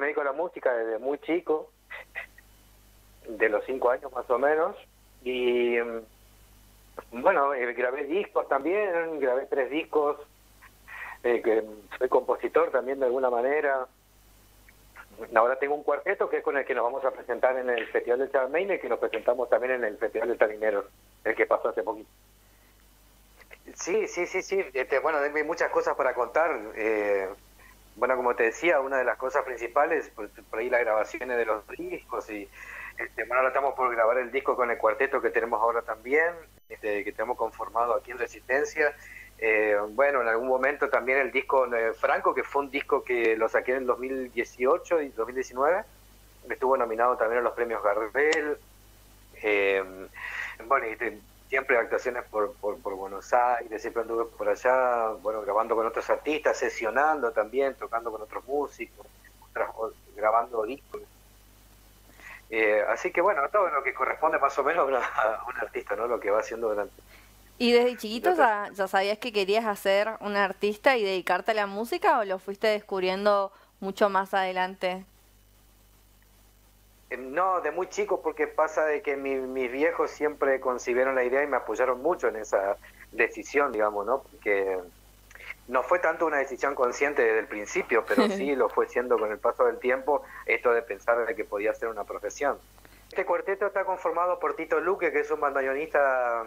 me dedico a la música desde muy chico, de los cinco años más o menos, y mm, bueno, eh, grabé discos también, grabé tres discos, eh, soy compositor también de alguna manera. Ahora tengo un cuarteto que es con el que nos vamos a presentar en el Festival del Charmaine y que nos presentamos también en el Festival del Tarinero, el que pasó hace poquito. Sí, sí, sí, sí. Este, bueno, hay muchas cosas para contar. Eh, bueno, como te decía, una de las cosas principales, pues, por ahí las grabaciones de los discos y este, bueno, ahora estamos por grabar el disco con el cuarteto que tenemos ahora también, este, que tenemos conformado aquí en Resistencia. Eh, bueno, en algún momento también el disco eh, Franco, que fue un disco que lo saqué en 2018 y 2019, estuvo nominado también a los premios Gardel. Eh, bueno, y siempre actuaciones por, por, Buenos Aires, siempre anduve por allá, bueno, grabando con otros artistas, sesionando también, tocando con otros músicos, grabando discos. Eh, así que bueno, todo lo que corresponde más o menos a un artista, ¿no? Lo que va haciendo durante... ¿Y desde chiquito ya, ya sabías que querías hacer un artista y dedicarte a la música o lo fuiste descubriendo mucho más adelante? Eh, no, de muy chico porque pasa de que mis viejos siempre concibieron la idea y me apoyaron mucho en esa decisión, digamos, ¿no? Porque no fue tanto una decisión consciente desde el principio, pero sí lo fue siendo con el paso del tiempo esto de pensar de que podía ser una profesión. Este cuarteto está conformado por Tito Luque, que es un bandoneonista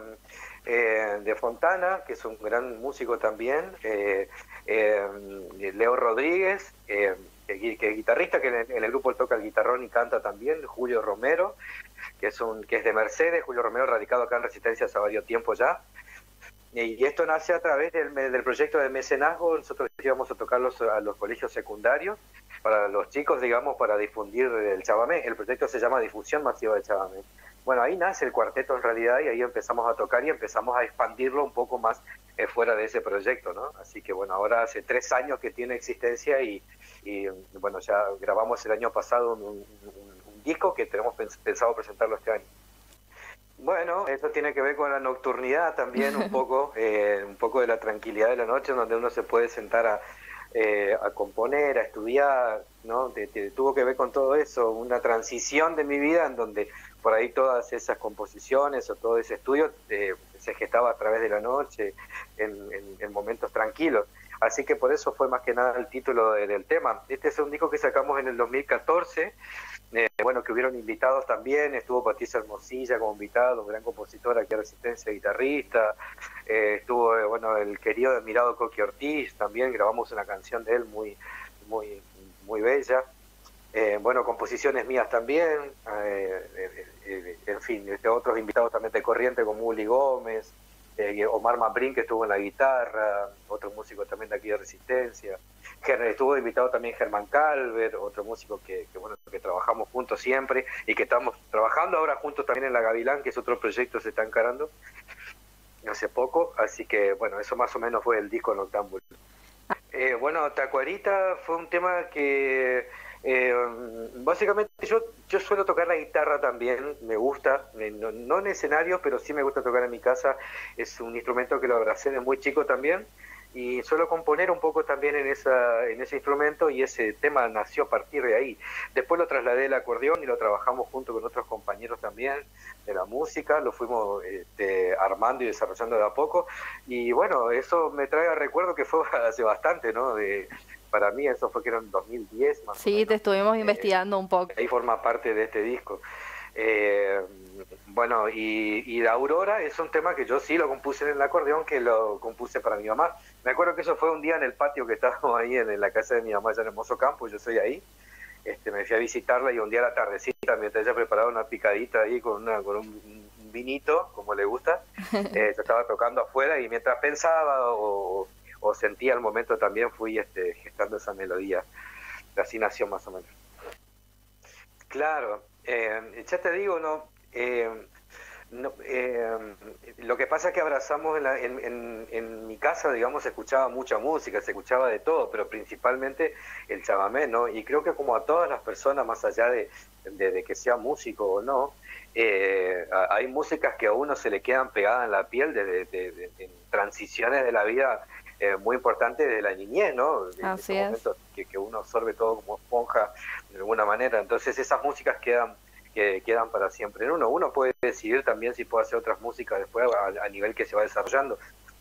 eh, de Fontana, que es un gran músico también, eh, Leo Rodríguez, que, es guitarrista, que en el, grupo toca el guitarrón y canta también, Julio Romero, que es, un, que es de Mercedes, Julio Romero radicado acá en Resistencia hace varios tiempo ya. Y esto nace a través del, del proyecto de mecenazgo, nosotros íbamos a tocarlos a los colegios secundarios, para los chicos, digamos, para difundir el chabamé. El proyecto se llama Difusión Masiva del Chabamé. Bueno, ahí nace el cuarteto en realidad y ahí empezamos a tocar y empezamos a expandirlo un poco más eh, fuera de ese proyecto, ¿no? Así que bueno, ahora hace tres años que tiene existencia y, y bueno, ya grabamos el año pasado un, disco que tenemos pensado presentarlo este año. Bueno, eso tiene que ver con la nocturnidad también un poco, eh, un poco de la tranquilidad de la noche donde uno se puede sentar a, eh, a componer, a estudiar, ¿no? tuvo que ver con todo eso, una transición de mi vida en donde por ahí todas esas composiciones o todo ese estudio eh, se gestaba a través de la noche, en momentos tranquilos. Así que por eso fue más que nada el título del tema. Este es un disco que sacamos en el 2014, eh, bueno, que hubieron invitados también, estuvo Patricia Hermosilla como invitado, gran compositora aquí a Resistencia, guitarrista, eh, estuvo, eh, bueno, el querido admirado Coqui Ortiz, también grabamos una canción de él muy, muy, muy bella. bueno, composiciones mías también, en fin, este, otros invitados también de corriente como Uli Gómez, eh, Omar Mambrín, que estuvo en la guitarra, otro músico también de aquí de Resistencia. Estuvo invitado también Germán Calver, otro músico que, bueno que trabajamos juntos siempre y que estamos trabajando ahora juntos también en La Gavilán, que es otro proyecto que se está encarando hace poco. Así que, bueno, eso más o menos fue el disco Noctámbulo. Eh, bueno, Tacuarita fue un tema que eh, básicamente yo, yo suelo tocar la guitarra también, me gusta, eh, no, en escenario, pero sí me gusta tocar en mi casa, es un instrumento que lo abracé de muy chico también y suelo componer un poco también en, esa, en ese instrumento y ese tema nació a partir de ahí. Después lo trasladé al acordeón y lo trabajamos junto con otros compañeros también de la música, lo fuimos este, armando y desarrollando de a poco y bueno, eso me trae a recuerdo que fue hace bastante, ¿no? De, para mí eso fue que era en 2010 más Sí, te estuvimos eh, investigando un poco. Ahí forma parte de este disco. Eh, bueno, y, y la Aurora es un tema que yo sí lo compuse en el acordeón, que lo compuse para mi mamá. Me acuerdo que eso fue un día en el patio que estábamos ahí en, la casa de mi mamá, allá en Hermoso Campo, yo soy ahí. Este, me fui a visitarla y un día a la tardecita, mientras ella preparaba una picadita ahí con, una, con un vinito, como le gusta, eh, yo estaba tocando afuera y mientras pensaba o o sentía al momento también fui este, gestando esa melodía. Así nació más o menos. Claro, eh, ya te digo, no, eh, eh, lo que pasa es que abrazamos en, en, mi casa, digamos, se escuchaba mucha música, se escuchaba de todo, pero principalmente el chamamé, ¿no? Y creo que como a todas las personas, más allá de, de, que sea músico o no, hay músicas que a uno se le quedan pegadas en la piel desde de, transiciones de la vida eh, muy importante de la niñez, ¿no? Así es. Que, que uno absorbe todo como esponja de alguna manera. Entonces esas músicas quedan que quedan para siempre en uno. Uno puede decidir también si puede hacer otras músicas después a, nivel que se va desarrollando,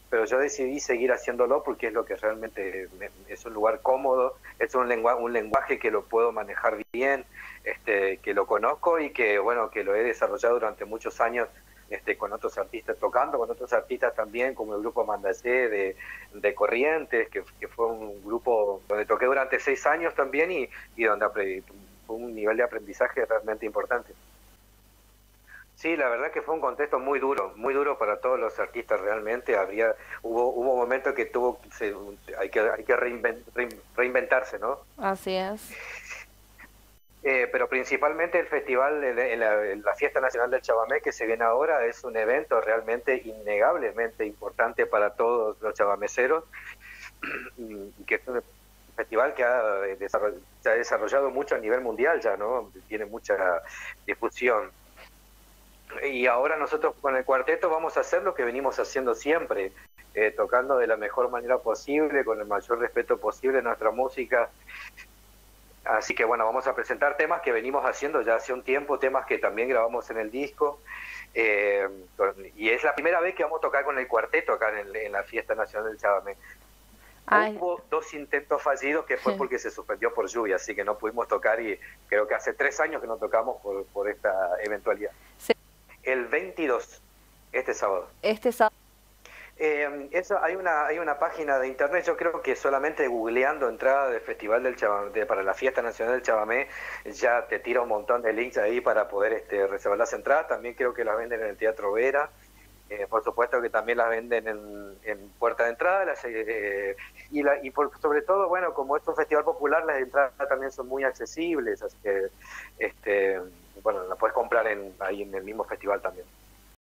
pero yo decidí seguir haciéndolo porque es lo que realmente es un lugar cómodo, es un, lenguaje un lenguaje que lo puedo manejar bien, este, que lo conozco y que bueno que lo he desarrollado durante muchos años este, con otros artistas tocando, con otros artistas también, como el grupo Mandacé de, de Corrientes, que, fue un grupo donde toqué durante seis años también y, y donde fue un nivel de aprendizaje realmente importante. Sí, la verdad que fue un contexto muy duro, muy duro para todos los artistas realmente. Habría, hubo, hubo momentos que tuvo, hay que, hay que reinventarse, ¿no? Así es. Eh, pero principalmente el festival, la, Fiesta Nacional del Chabamé que se viene ahora es un evento realmente innegablemente importante para todos los chabameceros, que es un festival que ha se ha desarrollado mucho a nivel mundial ya, ¿no? Tiene mucha difusión. Y ahora nosotros con el cuarteto vamos a hacer lo que venimos haciendo siempre, eh, tocando de la mejor manera posible, con el mayor respeto posible nuestra música, Así que bueno, vamos a presentar temas que venimos haciendo ya hace un tiempo, temas que también grabamos en el disco. Eh, y es la primera vez que vamos a tocar con el cuarteto acá en, la Fiesta Nacional del Chabamé. Hubo dos intentos fallidos que fue porque se suspendió por lluvia, así que no pudimos tocar y creo que hace tres años que no tocamos por, por esta eventualidad. El 22, este sábado. Este sábado. Eh, eso, hay una hay una página de internet, yo creo que solamente googleando entrada del Festival del Chabamé, para la Fiesta Nacional del Chabamé, ya te tira un montón de links ahí para poder este, reservar las entradas. También creo que las venden en el Teatro Vera. Eh, por supuesto que también las venden en, puerta de entrada las, eh, y, la, y por, sobre todo, bueno, como es un festival popular, las entradas también son muy accesibles, así que, este, bueno, las puedes comprar en, ahí en el mismo festival también.